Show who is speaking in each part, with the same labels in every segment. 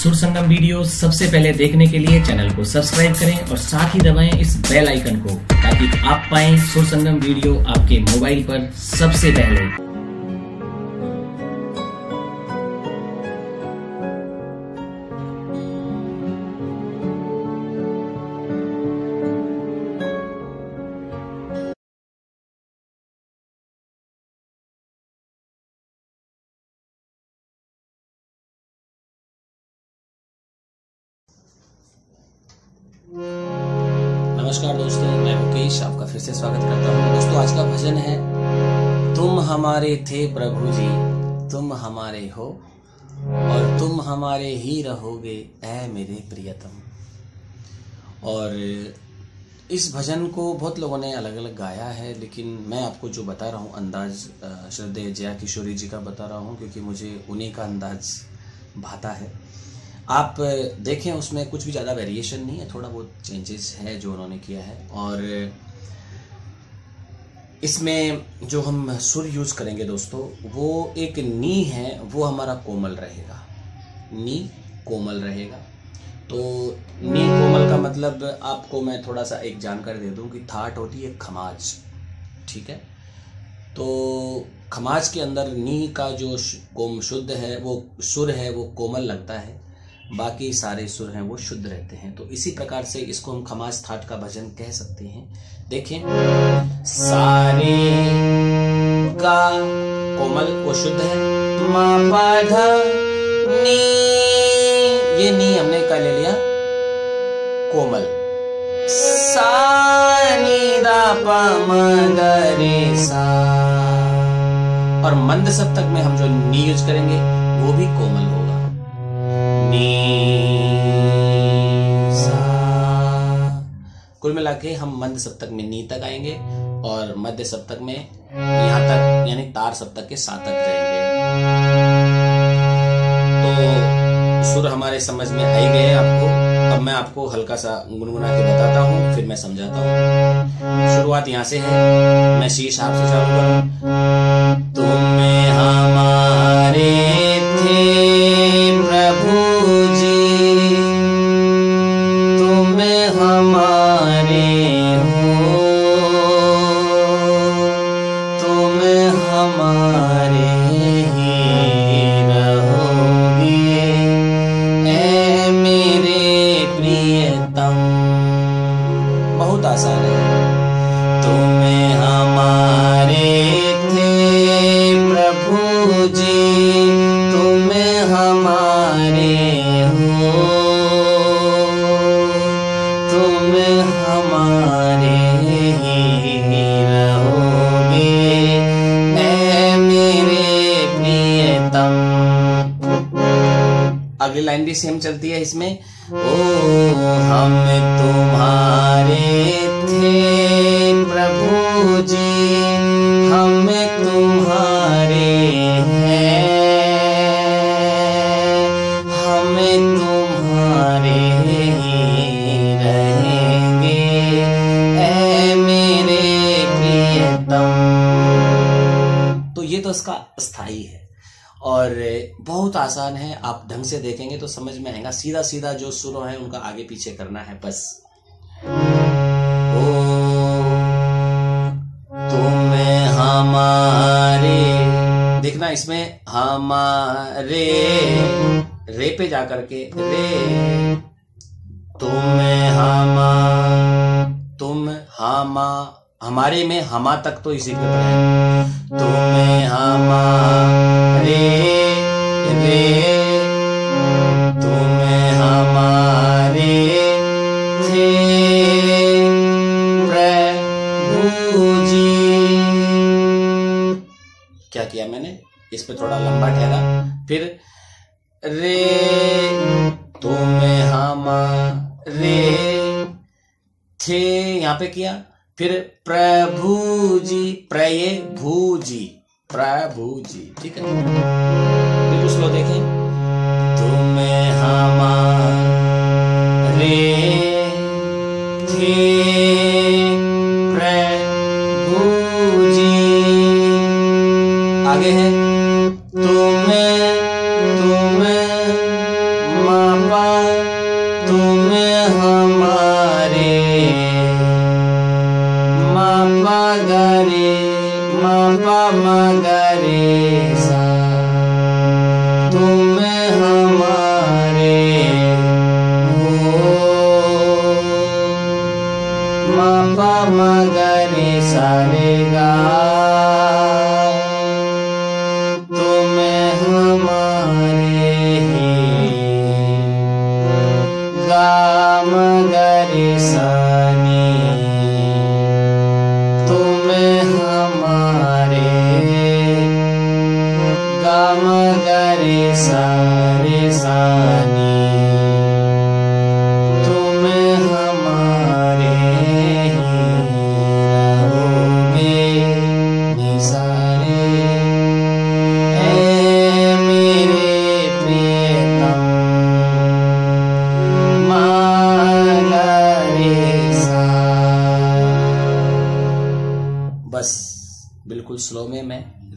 Speaker 1: सुर संगम वीडियो सबसे पहले देखने के लिए चैनल को सब्सक्राइब करें और साथ ही दबाएँ इस बेल आइकन को, ताकि आप पाएँ सुर संगम वीडियो आपके मोबाइल पर सबसे पहले।
Speaker 2: नमस्कार दोस्तों, मैं मुकेश आपका फिर से स्वागत करता हूँ। दोस्तों, आज का भजन है, तुम हमारे थे प्रभु जी तुम हमारे हो, और तुम हमारे ही रहोगे, ऐ मेरे प्रियतम। और इस भजन को बहुत लोगों ने अलग अलग गाया है, लेकिन मैं आपको जो बता रहा हूँ, अंदाज श्रद्धेय जया किशोरी जी का बता रहा हूँ, क्योंकि मुझे उन्हीं का अंदाज भाता है। आप देखें, उसमें कुछ भी ज़्यादा वेरिएशन नहीं है, थोड़ा बहुत चेंजेस है जो उन्होंने किया है। और, इसमें जो हम सुर यूज़ करेंगे दोस्तों, वो एक नी है, वो हमारा कोमल रहेगा। नी कोमल रहेगा। तो नी कोमल का मतलब आपको मैं थोड़ा सा एक जानकारी दे दूँ कि थाट होती है खमाज, ठीक है? तो खमाज के अंदर नी का जो कोम शुद्ध है, वो सुर है, वो कोमल लगता है। बाकी सारे सुर हैं, वो शुद्ध रहते हैं। तो इसी प्रकार से इसको हम खमाज थाट का भजन कह सकते हैं। देखें। सारे का कोमल, वो शुद्ध है। नी, ये नी हमने क्या ले लिया। कोमल। सा नी सा। और मंद सप्तक में हम जो नी यूज़ करेंगे, वो भी कोमल होगा। कुल मिला के हम मंद सप्तक में नी तक आएँगे और मध्य सप्तक में यहाँ तक, यानी तार सप्तक के सात तक जाएँगे। तो सुर हमारे समझ में आई गए आपको। अब मैं आपको हल्का सा गुनगुना के बताता हूँ, फिर मैं समझाता हूँ। शुरुआत यहाँ से है। मैं शीश आपसे चालू करूँ जी तुम्हें हमारे हो। तुम हमारे ही रहोगे। ऐ मेरे प्रियतम। अगली लाइन भी सेम चलती है इसमें। ये तो इसका स्थायी है। और बहुत आसान है, आप ढंग से देखेंगे तो समझ में आएगा। सीधा सीधा जो सुरों है, उनका आगे पीछे करना है, बस। ओ तुम हमारे, देखना इसमें, हमारे, रे पे जा करके रे। तुम हमा तुम हमा, हमारे में हमा तक तो इसी पे तुम्हें क्या किया मैंने? इस पे थोड़ा लंबा ठहरा। फिर, रे तुम्हें हमारे थे यहाँ पे किया। फिर प्रभु जी प्रये भू जी प्रभु जी ठीक है? बिल्कुल स्लो देखें गरे मापा मगरे सा। तुम हमारे हो मापा मगरे सारे गा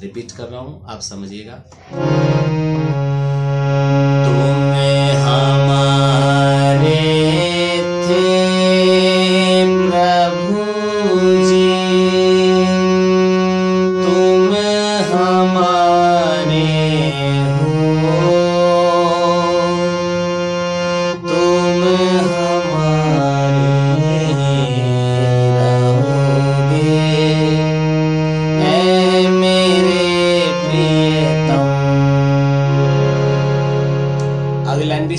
Speaker 2: रिपीट कर रहा हूँ आप समझिएगा।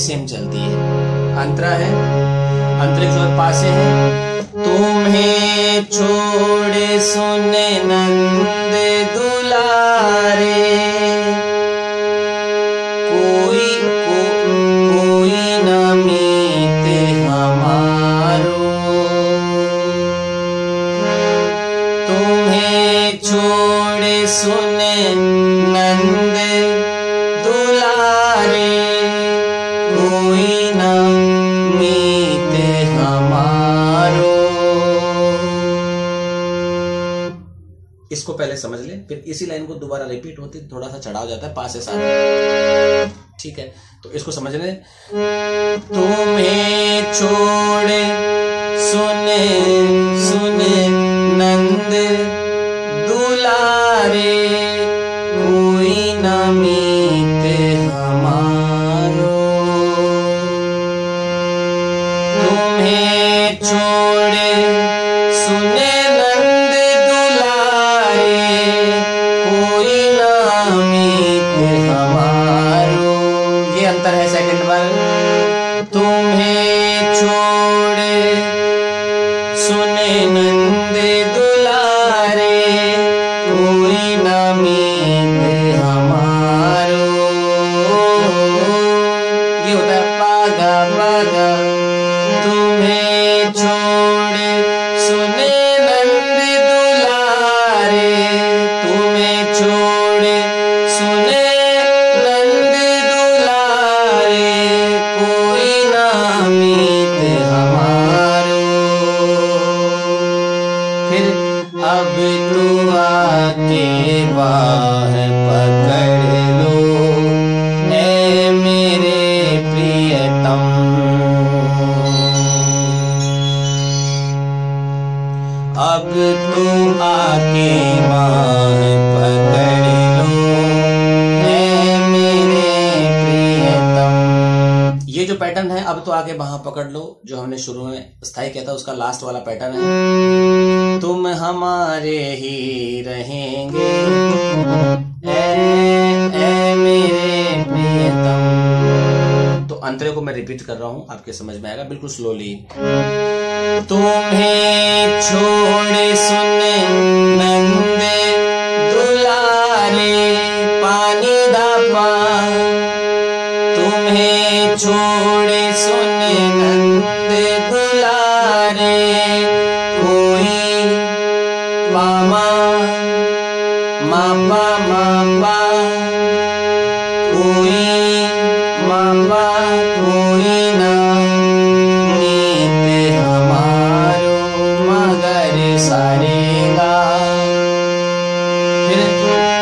Speaker 2: सेम चलती है। अंतरा है अंतरिक्ष और पासे है। तुम्हें छोड़े सुने नंद दुलारे। कोई को, इसको पहले समझ ले, फिर इसी लाइन को दोबारा रिपीट होती थोड़ा सा चढ़ाव जाता है, पास से साथ। ठीक है? तो इसको समझ ले। तुम्हें छोड़े, सुने सुने, नंद, दुलारे, कोई न सुने अब तू आके बाह पकड़ लो। मेरे ये जो पैटर्न है, अब तो आगे बाह पकड़ लो, जो हमने शुरू में स्थायी किया था, उसका लास्ट वाला पैटर्न है। तुम हमारे ही रहेंगे। ऐ ऐ मेरे तो अंतरे को मैं रिपीट कर रहा हूँ, आपके समझ में आएगा, बिल्कुल स्लोली तुम्हें छोड़े सुने नंद दुलारे पानी दापा तुम्हें छोड़े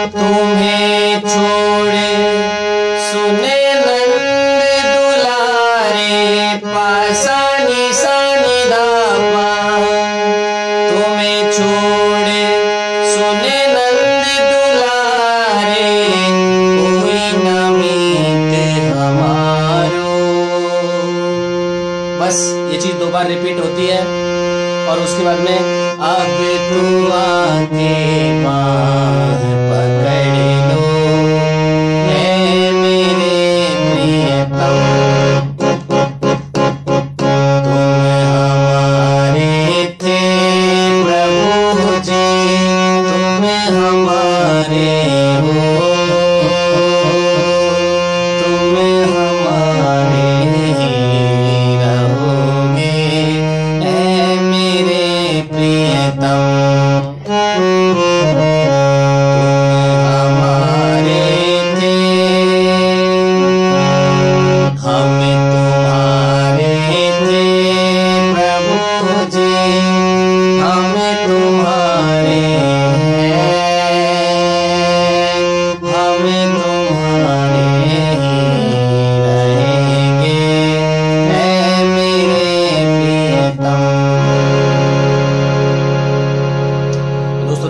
Speaker 2: तुम्हें छोड़े, सुने नंद दुलारे, पासानी सानी दापा तुम्हें छोड़े, सुने नंद दुलारे, कोई न मीत हमारो। बस ये चीज़ दो बार रिपीट होती है। और उसके बाद में अब तू आके पकड़ लो।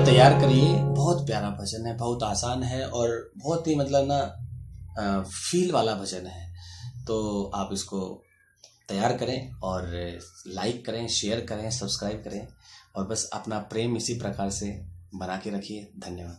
Speaker 2: तैयार करिए। बहुत प्यारा भजन है, बहुत आसान है और बहुत ही मतलब ना फील वाला भजन है। तो आप इसको तैयार करें और लाइक करें शेयर करें सब्सक्राइब करें और बस अपना प्रेम इसी प्रकार से बना के रखिए। धन्यवाद।